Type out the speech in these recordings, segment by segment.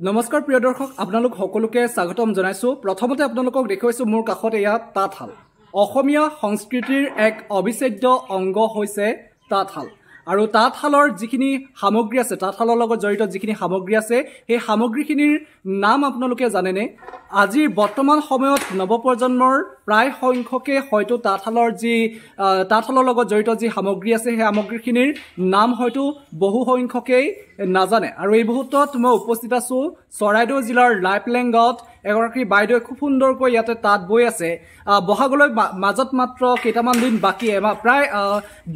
নমস্কাৰ প্ৰিয় দৰ্শক আপোনালোক সকলোকে স্বাগতম জনাইছোঁ। প্ৰথমতে আপোনালোকক দেখুৱাইছোঁ মোৰ কাষত এয়া তাঁতশাল। অসমীয়া সংস্কৃতিৰ এক অবিচ্ছেদ্য অংগ হৈছে তাঁতশাল। আৰু তাঁতশালৰ যিখিনি সামগ্ৰী আছে তাঁতশালৰ লগত জড়িত যিখিনি সামগ্ৰী আছে সেই সামগ্ৰীখিনিৰ নাম আপোনালোকে জানেনে? আজিৰ বৰ্তমান সময়ত নৱপ্ৰজন্মৰ প্ৰায় সংখ্যকে হয়তো তাঁতশালৰ যি তাঁতশালৰ লগত জড়িত যি সামগ্ৰী আছে সেই সামগ্ৰীখিনিৰ নাম হয়তো বহু সংখ্যকেই নাজানে। আৰু এই মুহূৰ্তত মই উপস্থিত আছোঁ চৰাইদেউ জিলাৰ লাইপলেং গাঁৱত এগৰাকী বাইদেৱে খুব সুন্দৰকৈ ইয়াতে তাঁত বৈ আছে। বহাগলৈ মাজত মাত্ৰ কেইটামান দিন বাকী এমাহ প্ৰায়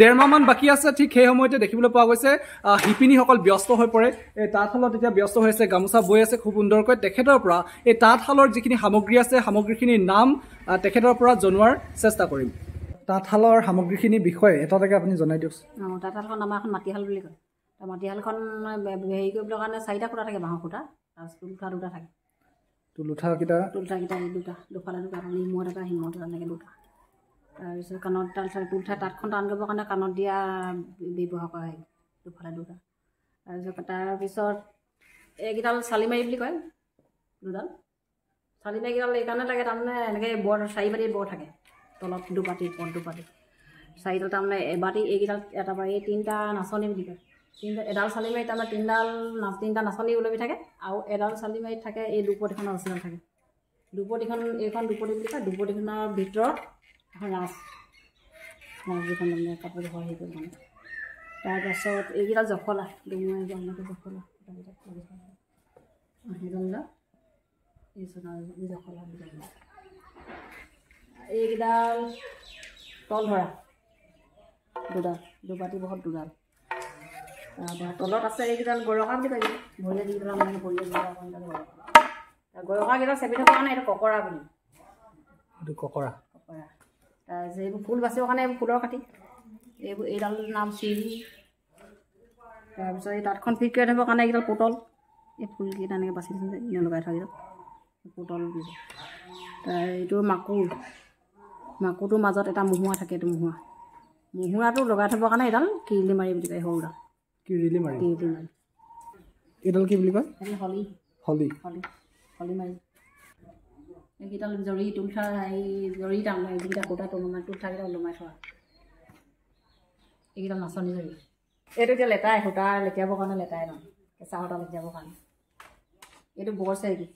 ডেৰমাহমান বাকী আছে ঠিক সেই সময়তে দেখিবলৈ পোৱা গৈছে শিপিনীসকল ব্যস্ত হৈ পৰে। এই তাঁতশালত এতিয়া ব্যস্ত হৈ আছে গামোচা বৈ আছে খুব সুন্দৰকৈ। তেখেতৰ পৰা এই তাঁতশালৰ যিখিনি সামগ্ৰী আছে সামগ্ৰীখিনিৰ নাম তেখেতৰ পৰা জনোৱাৰ চেষ্টা কৰিম। তাঁতশালৰ সামগ্ৰীখিনিৰ বিষয়ে এটা এটাকৈ আপুনি জনাই দিয়কচোন। অঁ তাঁতশালখন আমাৰ এখন মাটিশাল বুলি কয়। মাটিশালখন হেৰি কৰিবলৈ কাৰণে চাৰিটা খুটা থাকে বাঁহৰ খুটা তাৰপিছত তুলঠা দুটা থাকে। তুলুঠাকেইটা তুলঠাকেইটা এই দুটা দুফালে দুটা এটা সিমূৰত এটা এনেকৈ দুটা। তাৰপিছত কাণত তাৰপিছত তুলঠা তাঁতখন টান কৰিবৰ কাৰণে কাণত দিয়া ব্যৱহাৰ কৰা হয় দুফালে দুটা। তাৰপিছত তাৰপিছত এইকেইডাল চালিমাৰি বুলি কয় দুডাল। চালিমাৰিকেইডাল এইকাৰণে লাগে তাৰমানে এনেকৈ বৰ চাৰি বাতি বৰ থাকে। তলত দুপাতি ওপৰত দুপাতি চাৰিডাল তাৰমানে এবাতি এইকেইডাল এটা পৰা এই তিনিটা নাচনি বুলি কয়। তিনিটা এডাল চালি মাৰি তাৰমানে তিনিডাল নাচ তিনিটা নাচনি ওলমি থাকে আৰু এডাল চালি মাৰিত থাকে এই দুপতিখনৰ ৰছীডাল থাকে। দুপতিখন এইখন দুপতি বুলি কয় দুপতিখনৰ ভিতৰত এখন ৰাঁচ যিখন তাৰমানে কাপোৰ হয় সেইটো মানে তাৰপাছত এইকেইডাল জখলা এনেকৈ জখলা সেইডাল চোন এই জখলা বুলি কয়। এইকেইডাল তল ধৰা দুডাল দুপাতি বহুত দুডাল তাৰপৰা তলত আছে এইকেইডাল গৰকা বুলি কয় ভৰিয়ে যিকেইডাল মানে ভৰিয়ে গৰকা সেইডাল গৰকা গৰকাকেইডাল চেপি থকাৰ কাৰণে এইটো ককৰা বুলি এইটো ককৰা ককৰা তাৰপিছত এইবোৰ ফুল বাচিবৰ কাৰণে এইবোৰ ফুলৰ কাটি এইবোৰ এইডাল নাম চিৰি তাৰপিছত এই তাঁতখন ফিট কৰি থ'বৰ কাৰণে এইকেইডাল পুতল এই ফুলকেইটা এনেকৈ বাচি দিছোঁ যে এনেই লগাই থোৱা কেইডাল পুতল তাৰ এইটো মাকুৰ মাকুৰটোৰ মাজত এটা মুহুৰা থাকে এইটো মুহুৰা। মুহুৰাটো লগাই থ'বৰ কাৰণে এইডাল কিৰিলি মাৰি বুলি কয় সৰুডাল। কি ৰিলি মাৰি। কিৰিলি মাৰি। এইডাল কি বুলি কয়? হলি। হলি। হলি। হলি মাৰি। এইকেইডাল জৰি তুলঠা এই জৰি তাৰমানে এইকেইটা কুটা ওলমাই তুলঠাকেইটা ওলমাই থোৱা। এইকেইডাল নাচনি জৰি। এইটো এতিয়া লেটাই সূতা লেটিয়াবৰ কাৰণে লেটাই লওঁ কেঁচা সূতা লেটিয়াবৰ কাৰণে। এইটো বৰ চেকি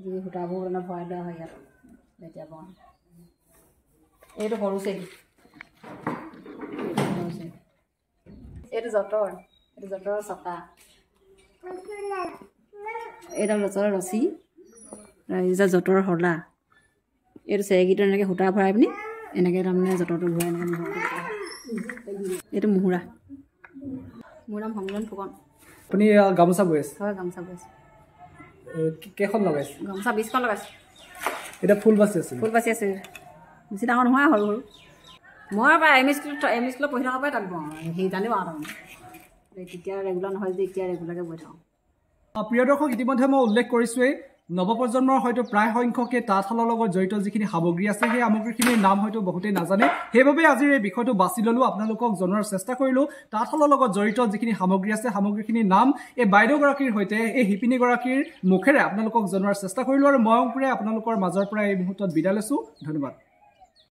যি সূতাবোৰ মানে ভৰাই লোৱা হয় ইয়াত লেটিয়াবৰ কাৰণে এইটো সৰু চেকি এইটো সৰু চেকি এইটো যঁতৰ এইটো যঁতৰৰ চকা এইডাল যঁতৰৰ ৰছী তাৰপিছত যঁতৰৰ শলা এইটো চেৰেকীটো এনেকৈ সূতা ভৰাই পিনি এনেকৈ তাৰমানে যঁতৰটো ঘূৰাই এনেকৈ ভৰাই। এইটো মুহুৰা। মোৰ নাম সংমিলন ফুকন। আপুনি গামোচা বৈ আছে? হয় গামোচা এ, কি- কেইখন লগাইছে? গামোচা বিছখন লগাইছোঁ। এতিয়া ফুল বাচি আছে ফুল বাচি আছোঁ। বেছি ডাঙৰ নহয় সৰু সৰু মই প্ৰায় এম ই স্কুলত এম ই স্কুলত পঢ়ি থকাৰ পৰাই তাত বওঁ সেই জানিব আৰু তাৰমানে। তেতিয়া ৰেগুলাৰ নহয় যদি এতিয়া ৰেগুলাৰকৈ বৈ থাকোঁ। প্ৰিয় দৰ্শক ইতিমধ্যে মই উল্লেখ কৰিছোৱেই নৱপ্ৰজন্মৰ হয়তো প্ৰায় সংখ্যকে তাঁতশালৰ লগত জড়িত যিখিনি সামগ্ৰী আছে সেই সামগ্ৰীখিনিৰ নাম হয়তো বহুতেই নাজানে। সেইবাবে আজিৰ এই বিষয়টো বাছি ল'লোঁ আপোনালোকক জনোৱাৰ চেষ্টা কৰিলোঁ। তাঁতশালৰ লগত জড়িত যিখিনি সামগ্ৰী আছে সামগ্ৰীখিনিৰ নাম এই বাইদেউগৰাকীৰ সৈতে এই শিপিনীগৰাকীৰ মুখেৰে আপোনালোকক জনোৱাৰ চেষ্টা কৰিলোঁ আৰু মই অংকুৰে আপোনালোকৰ মাজৰ পৰা এই মুহূৰ্তত বিদায় লৈছোঁ। ধন্যবাদ।